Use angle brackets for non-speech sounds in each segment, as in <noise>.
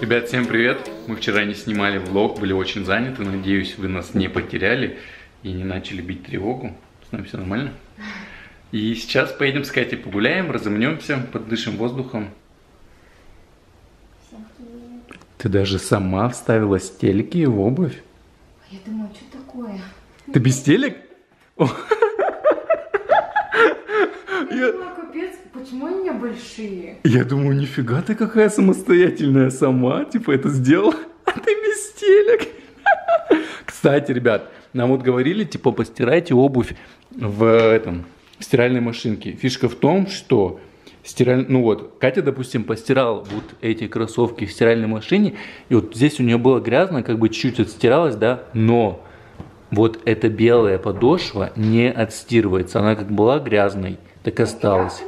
Ребят, всем привет! Мы вчера не снимали влог, были очень заняты. Надеюсь, вы нас не потеряли и не начали бить тревогу. С нами все нормально? И сейчас поедем с Катей погуляем, разомнемся, подышим воздухом. Ты даже сама вставила стельки в обувь? Я думаю, что такое? Ты без телек? <laughs> Я почему они у меня большие? Я думаю, нифига ты какая самостоятельная сама, типа это сделала, <laughs> а ты без телек. <laughs> Кстати, ребят, нам вот говорили, типа, постирайте обувь в этом, в стиральной машинке. Фишка в том, что стираль... ну вот, Катя, допустим, постирала вот эти кроссовки в стиральной машине, и вот здесь у нее было грязно, как бы чуть-чуть отстиралось, да, но вот эта белая подошва не отстирывается, она как была грязной, так осталась.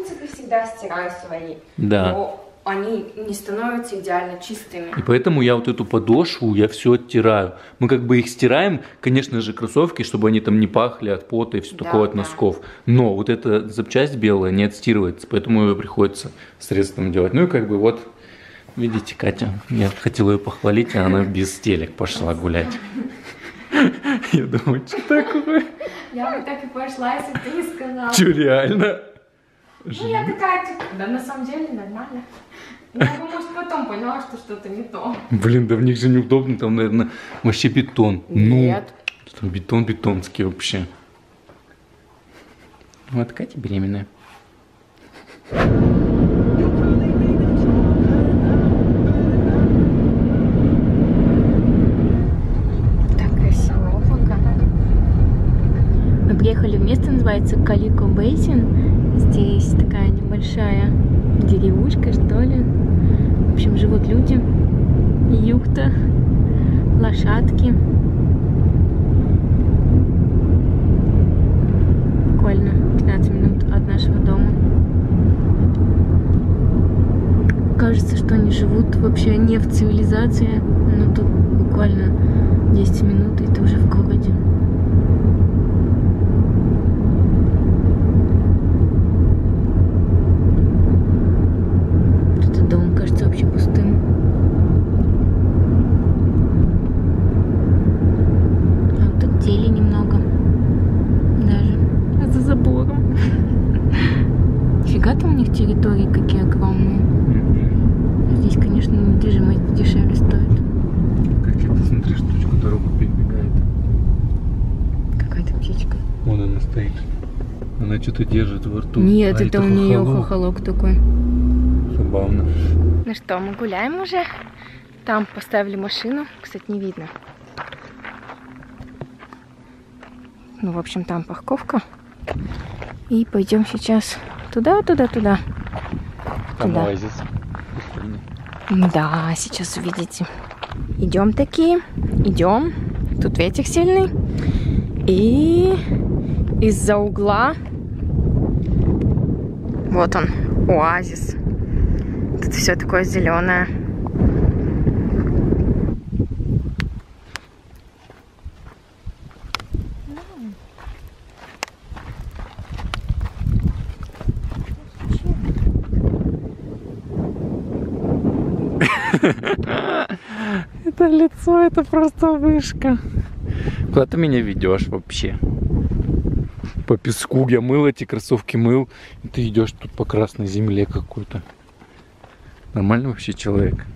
Всегда стираю свои. Да. Но они не становятся идеально чистыми. И поэтому я вот эту подошву, я все оттираю. Мы как бы их стираем, конечно же, кроссовки, чтобы они там не пахли от пота и все Да, такое от да. носков. Но вот эта запчасть белая не отстирывается, поэтому ее приходится средством делать. Ну и как бы вот, видите, Катя, я хотел ее похвалить, а она без телек пошла гулять. <laughs> Я думаю, что такое? Я бы так и пошла, если бы ты не сказала. Че, реально? Ну, я такая, типа, да на самом деле нормально. Я бы, может, потом поняла, что что-то не то. Блин, да в них же неудобно, там, наверное, вообще бетон. Нет. Ну, там бетон бетонский вообще. Вот Катя беременная. Так красиво пока. Мы приехали в место, называется Калико Бейсин. Небольшая деревушка, что ли. В общем, живут люди. Юхта, лошадки. Буквально 15 минут от нашего дома. Кажется, что они живут вообще не в цивилизации, но тут буквально 10 минут, и ты уже в городе. Этот дом кажется вообще пустым. А вот тут зелени немного. Даже. А за забором. Фига там у них территории какие огромные. Здесь, конечно, недвижимость дешевле стоит. Как это, смотри, штучка дорогу перебегает. Какая-то птичка. Вон она стоит. Она что-то держит во рту. Нет, А это у нее хохолок. такой. Забавно. Ну что, мы гуляем уже. Там поставили машину. Кстати, не видно. Ну, в общем, там парковка. И пойдем сейчас туда, туда, туда. Там Туда. оазис. Да, сейчас увидите. Идем такие, идем. Тут ветер сильный. И из-за угла вот он, оазис. Тут все такое зеленое. Это лицо, это просто вышка. Куда ты меня ведешь вообще? По песку я мыл эти кроссовки мыл, и ты идешь тут по красной земле какой-то. Нормальный вообще человек.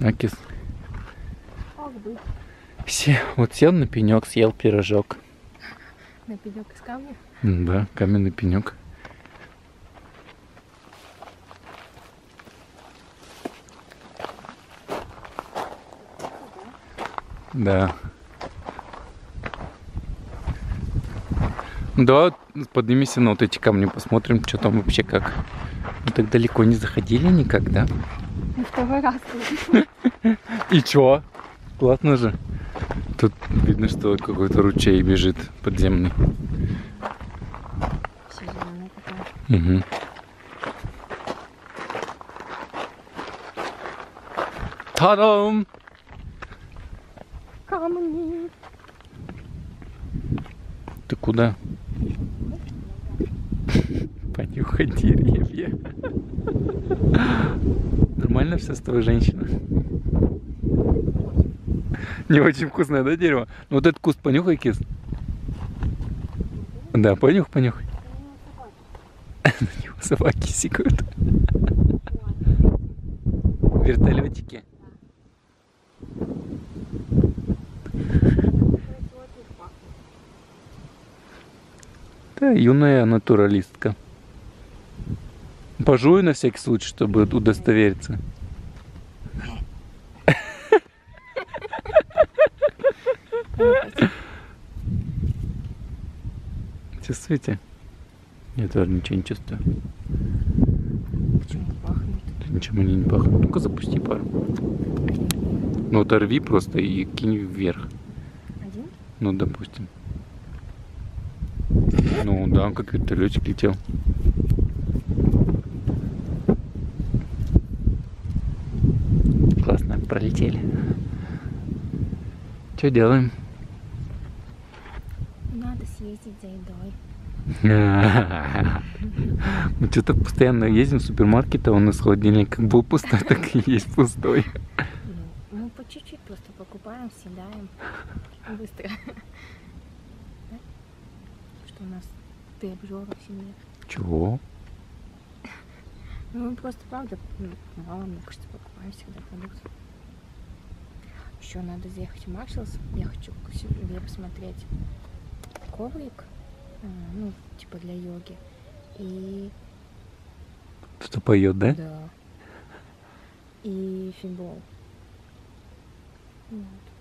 Акис. Все, вот сел на пенек, съел пирожок. На пенек из камня. Да, каменный пенек. Да. Да, поднимись на вот эти камни, посмотрим, что там вообще как. Мы так далеко не заходили никогда. Ну, второй раз. И чё? Классно же. Тут видно, что какой-то ручей бежит подземный. Все зеленое такое. Угу. Та-дам! Камни. Ты куда? <laughs> Понюхать деревья. Нормально все с тобой, женщина? Не очень вкусное, да, дерево? Ну, вот этот куст понюхай, кис. Да, понюх, понюхай. <laughs> На него собаки сикают. <laughs> Вертолетики. Да, юная натуралистка. Пожую на всякий случай, чтобы удостовериться. Чувствуете? Я тоже ничего не чувствую. Почему пахнет? Ничем они не пахнут. Ну-ка запусти пару. Ну оторви просто и кинь вверх. Один? Ну, допустим. Ну да, как вертолетик летел. Классно, пролетели. Что делаем? Надо съездить за едой. <laughs> Мы что-то постоянно ездим в супермаркет, а он из холодильника как был пустой, так и есть пустой. Ну, мы по чуть-чуть просто покупаем, съедаем. Быстро. Что у нас ты обжора в семье. Чего? <laughs> Ну, просто, правда, ну, мало, мне кажется, покупаем всегда продукты. Еще надо заехать в Маршалс. Я хочу к себе посмотреть коврик, а, ну, типа для йоги. И Кто-то поет, да? да. И фитбол. Вот.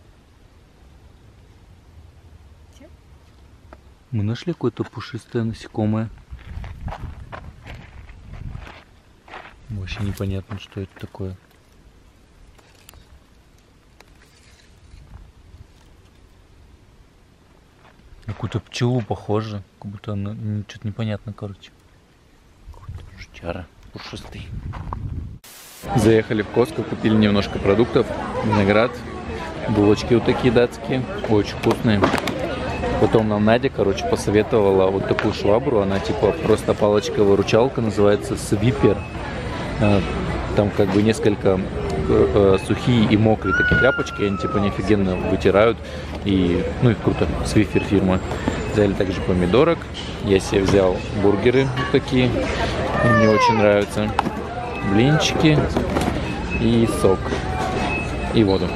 Мы нашли какое-то пушистое насекомое. Вообще непонятно, что это такое. Какую-то пчелу похоже. Как будто она... Что-то непонятно, короче. Какой-то жучара пушистый. Заехали в Коско, купили немножко продуктов. Виноград, булочки вот такие датские, очень вкусные. Потом нам Надя, короче, посоветовала вот такую швабру. Она типа просто палочка-выручалка, называется свипер. Э, Там как бы несколько э, сухие и мокрые такие тряпочки, они типа неофигенно вытирают. И, ну и круто, свифер фирма. Взяли также помидорок. Я себе взял бургеры вот такие. Мне очень нравятся. Блинчики и сок. И воду.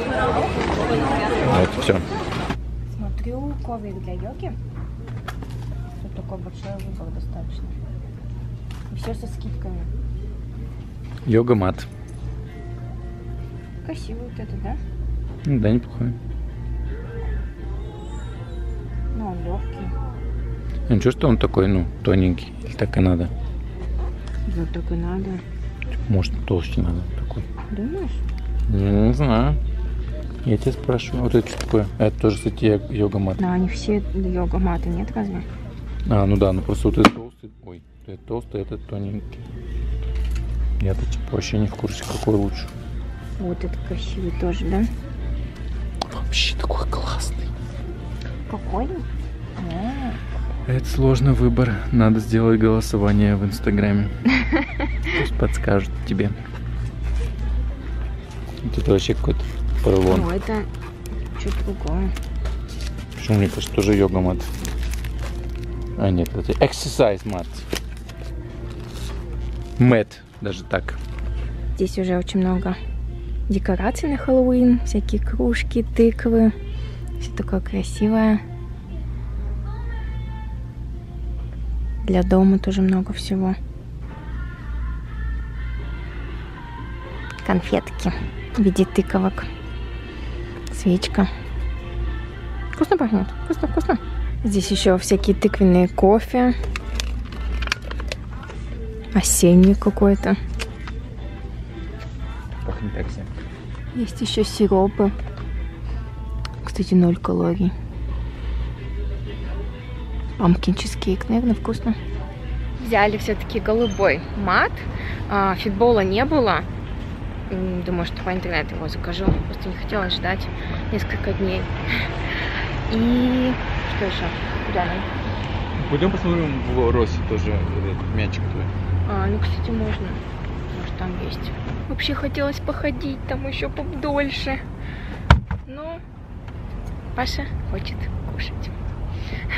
Вот, все. Коврик для йоги. Тут такой большой выбор достаточно. И все со скидками. Йога мат. Красивый вот это, да? Ну Да, неплохой. Ну, он легкий. Ничего, что он такой, ну, тоненький. Или так и надо? Вот так и надо. Может, толще надо такой. Думаешь? Не знаю. Я тебя спрашиваю. Вот это что такое? Это тоже, кстати, йог- йога-мат. Да, они все йога маты, нет разве? А, ну да, ну просто вот этот толстый. Ой, этот толстый, этот тоненький. Я-то типа вообще не в курсе, какой лучше. Вот этот красивый тоже, да? Вообще такой классный. Какой? А, Это сложный выбор. Надо сделать голосование в Инстаграме. <laughs> Пусть подскажут тебе. Тут вообще какой-то поролон. Ну, это что-то другое. Почему мне кажется, тоже йога мат? А, нет, это exercise мат. Мэт, даже так. Здесь уже очень много декораций на Хэллоуин. Всякие кружки, тыквы. Все такое красивое. Для дома тоже много всего. Конфетки в виде тыковок. Свечка. Вкусно пахнет? Вкусно, вкусно. Здесь еще всякие тыквенные кофе. Осенний какой-то. Пахнет так себе. Есть еще сиропы. Кстати, ноль калорий. Памкин чизкейк, наверное, вкусно. Взяли все-таки голубой мат. А, фитбола не было. Думаю, что по интернету его закажу. Просто не хотела ждать несколько дней. И что еще? Куда нам? Пойдем посмотрим в Росе тоже этот мячик твой. А, ну, кстати, можно. Может, там есть. Вообще хотелось походить там еще подольше. Но Паша хочет кушать.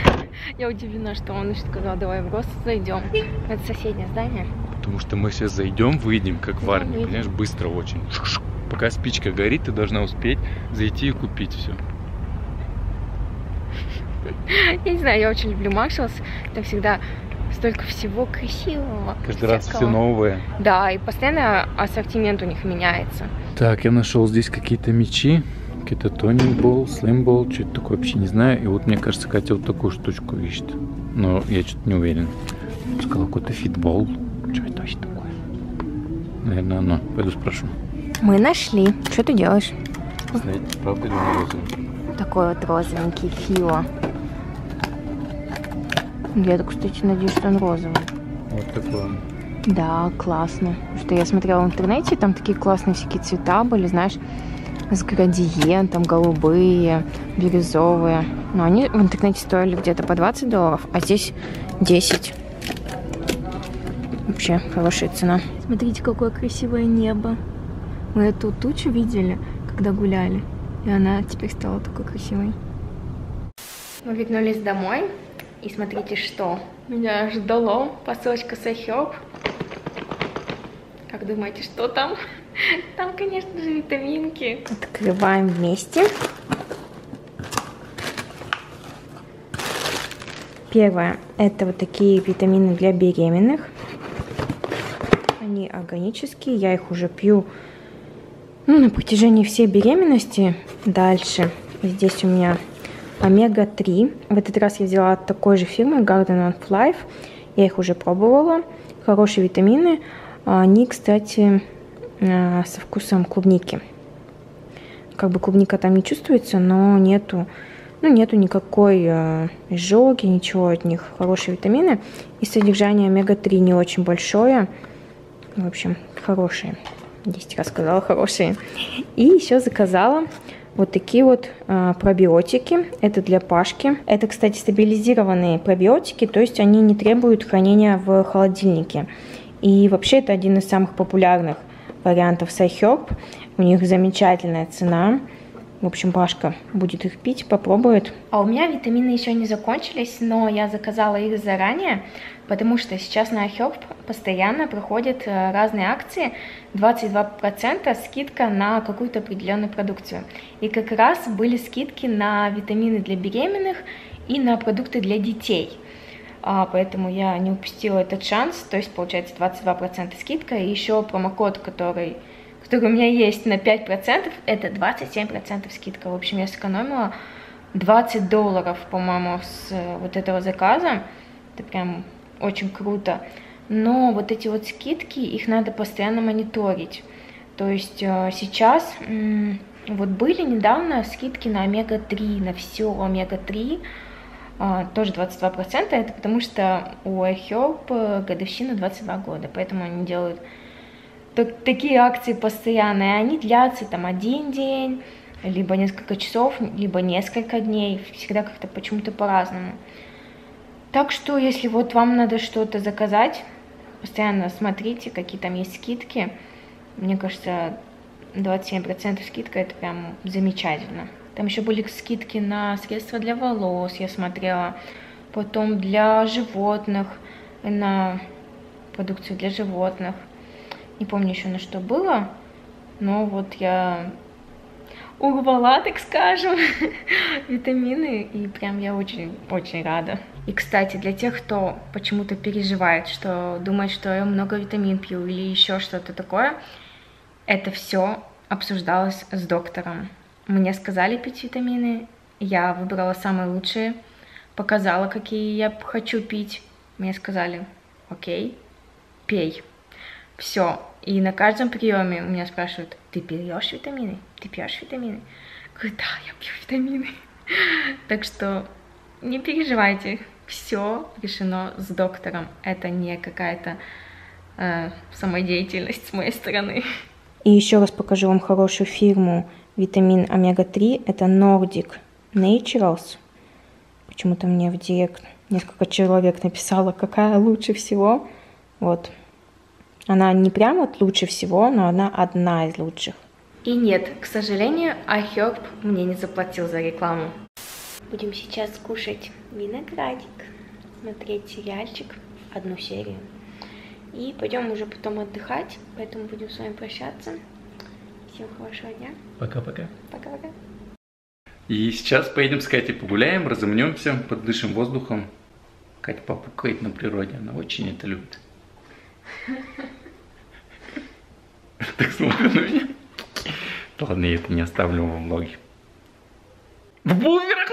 <laughs> Я удивлена, что он еще сказал, давай в рост зайдем. Это соседнее здание. Потому что мы сейчас зайдем, выйдем, как в армии, понимаешь, быстро очень. Пока спичка горит, ты должна успеть зайти и купить все. Я не знаю, я очень люблю Маршалс. Там всегда столько всего красивого. Каждый раз все всякого. новое. Да, и постоянно ассортимент у них меняется. Так, я нашел здесь какие-то мечи. Какие-то тонинг-бол, слэм-бол, что это такое, вообще не знаю. И вот мне кажется, Катя вот такую штучку ищет. Но я что-то не уверен. Сказала какой-то фитбол. Что это вообще такое? Наверное, оно. Пойду спрошу. Мы нашли. Что ты делаешь? Знаете, правда ли он розовый? Такой вот розовенький фио. Я, кстати, надеюсь, что он розовый. Вот такой он. Да, классно. Потому Что я смотрела в интернете, там такие классные всякие цвета были, знаешь, с градиентом, голубые, бирюзовые. Но они в интернете стоили где-то по 20 долларов, а здесь 10. Вообще хорошая цена. Смотрите, какое красивое небо. Мы эту тучу видели, когда гуляли. И она теперь стала такой красивой. Мы вернулись домой. И смотрите, что меня ждало. Посылочка с iHerb. Как думаете, что там? <laughs> Там, конечно же, витаминки. Открываем вместе. Первое, это вот такие витамины для беременных. Они органические, я их уже пью ну, на протяжении всей беременности. Дальше, здесь у меня омега-3. В этот раз я взяла от такой же фирмы Garden of Life. Я их уже пробовала. Хорошие витамины. Они, кстати, э, со вкусом клубники. Как бы клубника там не чувствуется, но нету, ну, нету никакой э, изжоги, ничего от них. Хорошие витамины. И содержание омега-3 не очень большое. В общем, хорошие. 10 раз сказала хорошие. И еще заказала вот такие вот э, пробиотики. Это для Пашки. Это, кстати, стабилизированные пробиотики, то есть они не требуют хранения в холодильнике. И вообще это один из самых популярных вариантов SciHerb. У них замечательная цена. В общем, Пашка будет их пить, попробует. А у меня витамины еще не закончились, но я заказала их заранее, потому что сейчас на iHerb постоянно проходят э, разные акции. 22% скидка на какую-то определенную продукцию. И как раз были скидки на витамины для беременных и на продукты для детей. А, поэтому я не упустила этот шанс. То есть получается 22% скидка. И еще промокод, который, который у меня есть на 5%, это 27% скидка. В общем, я сэкономила 20 долларов, по-моему, с э, вот этого заказа. Это прям очень круто. Но вот эти вот скидки, их надо постоянно мониторить. То есть э, сейчас вот были недавно скидки на омега-3, на все омега-3, а, тоже 22%, это потому что у iHerb годовщина 22 года, поэтому они делают так, такие акции постоянные, они длятся там один день, либо несколько часов, либо несколько дней, всегда как-то почему-то по-разному. Так что, если вот вам надо что-то заказать, постоянно смотрите, какие там есть скидки. Мне кажется, 27% скидка это прям замечательно. Там еще были скидки на средства для волос, я смотрела. Потом для животных, на продукцию для животных. Не помню еще на что было, но вот я урвала, так скажем, <laughs> витамины, и прям я очень-очень рада. И, кстати, для тех, кто почему-то переживает, что думает, что я много витамин пью или еще что-то такое, это все обсуждалось с доктором. Мне сказали пить витамины, я выбрала самые лучшие, показала, какие я хочу пить. Мне сказали, окей, пей. Все. И на каждом приеме у меня спрашивают, ты пьешь витамины? Ты пьешь витамины? Я говорю, да, я пью витамины. <laughs> Так что не переживайте, все решено с доктором. Это не какая-то э, самодеятельность с моей стороны. И еще раз покажу вам хорошую фирму витамин омега-3. Это Nordic Naturals. Почему-то мне в директ несколько человек написало, какая лучше всего. Вот. Она не прям вот лучше всего, но она одна из лучших. И нет, к сожалению, iHerb мне не заплатил за рекламу. Будем сейчас кушать виноградик, смотреть сериальчик, одну серию. И пойдем уже потом отдыхать, поэтому будем с вами прощаться. Всем хорошего дня. Пока-пока. Пока-пока. И сейчас поедем с Катей погуляем, разомнемся, подышим воздухом. Катя попукает на природе, она очень это любит. Так смотрит на меня. Ладно, я это не оставлю во влоге. В бумерах